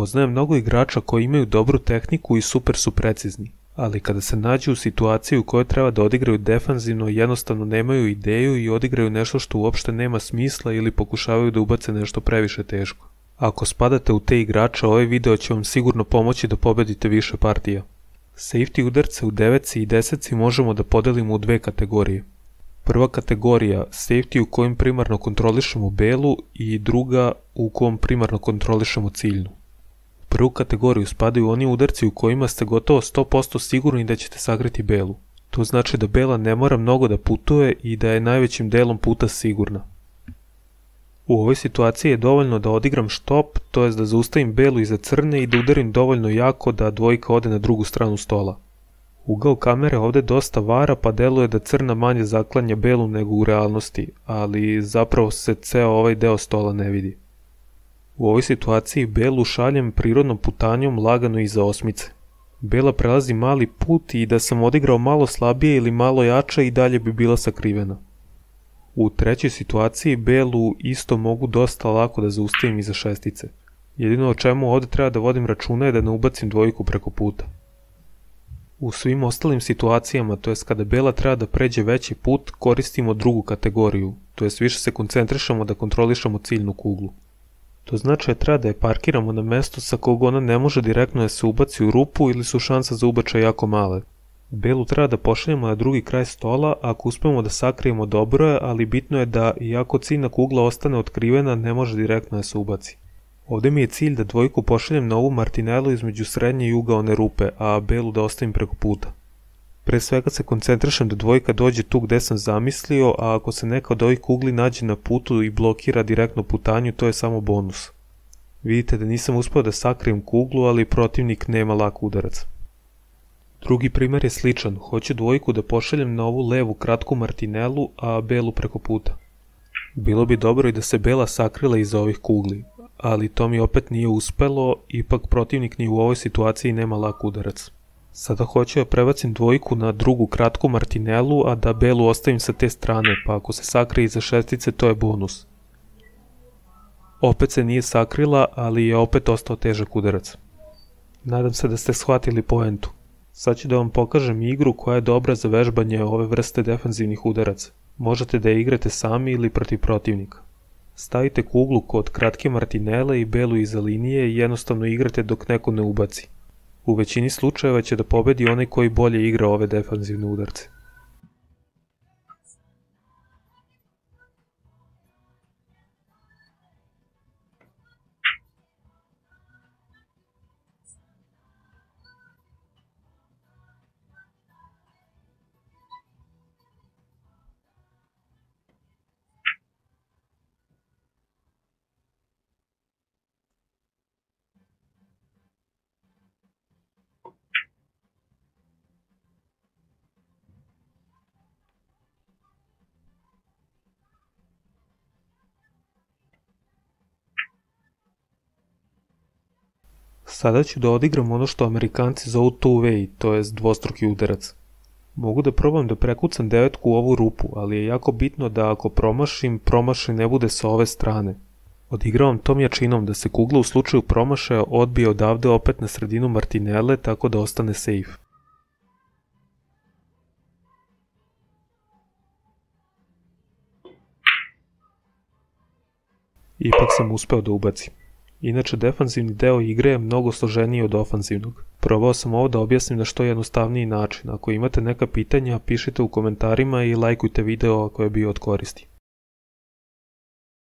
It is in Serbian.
Poznajem mnogo igrača koji imaju dobru tehniku i super su precizni, ali kada se nađu u situaciji u kojoj treba da odigraju defanzivno, jednostavno nemaju ideju i odigraju nešto što uopšte nema smisla ili pokušavaju da ubace nešto previše teško. Ako spadate u te igrače, ovaj video će vam sigurno pomoći da pobedite više partija. Safety udarce u deveci i deseci možemo da podelimo u dve kategorije. Prva kategorija, safety u kojem primarno kontrolišemo belu i druga u kom primarno kontrolišemo ciljnu. Prvu kategoriju spadaju oni udarci u kojima ste gotovo 100% sigurni da ćete sagriti belu. To znači da bela ne mora mnogo da putuje i da je najvećim delom puta sigurna. U ovoj situaciji je dovoljno da odigram štop, to jest da zaustavim belu iza crne i da udarim dovoljno jako da dvojka ode na drugu stranu stola. Ugao kamere ovde dosta vara pa deluje da crna manje zaklanja belu nego u realnosti, ali zapravo se ceo ovaj deo stola ne vidi. U ovoj situaciji belu šaljem prirodnom putanjom lagano iza osmice. Bela prelazi mali put i da sam odigrao malo slabije ili malo jače i dalje bi bila sakrivena. U trećoj situaciji belu isto mogu dosta lako da zaustavim iza šestice. Jedino o čemu ovde treba da vodim računa je da ne ubacim dvojku preko puta. U svim ostalim situacijama, to jest kada bela treba da pređe veći put, koristimo drugu kategoriju, to jest više se koncentrišemo da kontrolišemo ciljnu kuglu. To znači da treba da je parkiramo na mesto sa kog ona ne može direktno da se ubaci u rupu ili su šansa za ubačaj jako male. Belu treba da pošaljemo na drugi kraj stola, ako uspemo da sakrijemo dobro je, ali bitno je da, iako ciljna kugla ostane otkrivena, ne može direktno da se ubaci. Ovde mi je cilj da dvojku pošaljem na ovu martinelu između srednje i ugaone rupe, a belu da ostavim preko puta. Pre svega se koncentrišem da dvojka dođe tu gde sam zamislio, a ako se neka od ovih kugli nađe na putu i blokira direktno putanju, to je samo bonus. Vidite da nisam uspeo da sakrijem kuglu, ali protivnik nema lak udarac. Drugi primer je sličan, hoću dvojku da pošaljem na ovu levu kratku martinelu, a belu preko puta. Bilo bi dobro i da se bela sakrila iza ovih kugli, ali to mi opet nije uspelo, ipak protivnik ni u ovoj situaciji nema lak udarac. Sada hoću da prebacim dvojku na drugu kratku martinelu, a da belu ostavim sa te strane, pa ako se sakrije iza šestice, to je bonus. Opet se nije sakrila, ali je opet ostao težak udarac. Nadam se da ste shvatili poentu. Sad ću da vam pokažem igru koja je dobra za vežbanje ove vrste defanzivnih udaraca. Možete da je igrate sami ili protiv protivnika. Stavite kuglu kod kratke martinele i belu iza linije i jednostavno igrate dok neko ne ubaci. U većini slučajeva će da pobedi onaj koji bolje igra ove defanzivne udarce. Sada ću da odigram ono što amerikanci zovu two way, to jest dvostruki udarac. Mogu da probam da prekucam devetku u ovu rupu, ali je jako bitno da ako promašim, promašaj ne bude sa ove strane. Odigravam tom jačinom da se kugla u slučaju promašaja odbije odavde opet na sredinu martinele tako da ostane safe. Ipak sam uspeo da ubacim. Inače, defanzivni deo igre je mnogo složeniji od ofanzivnog. Probao sam ovo da objasnim na što jednostavniji način. Ako imate neka pitanja, pišite u komentarima i lajkujte video ako je bio od koristi.